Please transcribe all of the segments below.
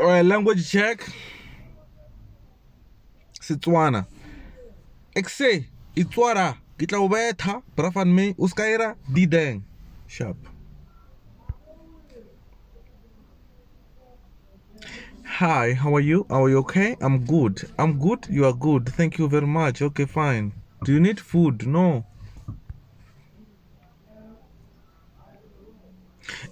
All right, language check. Setswana. Exe, itswara, ke tla o brafan me, uskaira, ska ira dideng. Sharp. Hi, how are you? Are you okay? I'm good. I'm good. You are good. Thank you very much. Okay, fine. Do you need food? No.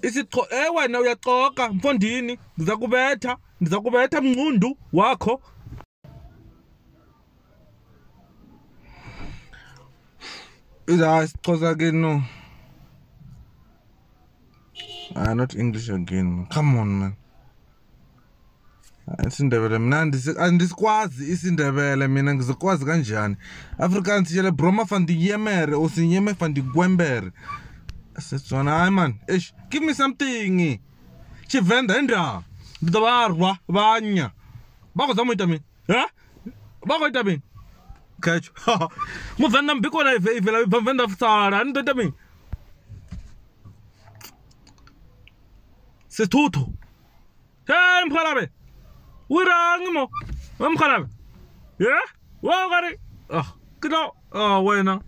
isixo eh wena uyaxoka mfondini ngiza kubetha ngiza kubetha mncundu wakho iza isixoza ke no ah not english again come on man ah, isindebele mina andisikwazi isindebele mina ngizikwazi kanjani afrikaans yele broma fandiyemere usinyeme fandigwembere setswana hayi mani eish give me something tshivenda hi ndraa ndi ta va rhwa va nya va ko zama ita mini e va ko ita mini khecho muvenda mbikona ivela ibva venda fusala ni to ita mini sethutho e mkhalabe wirangi mo e mkhalabe e wa kari ke tla wena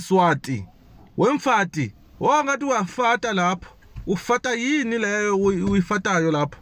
siswati wemfati wongati wafata lapho ufata yini leyo uyifatayo lapho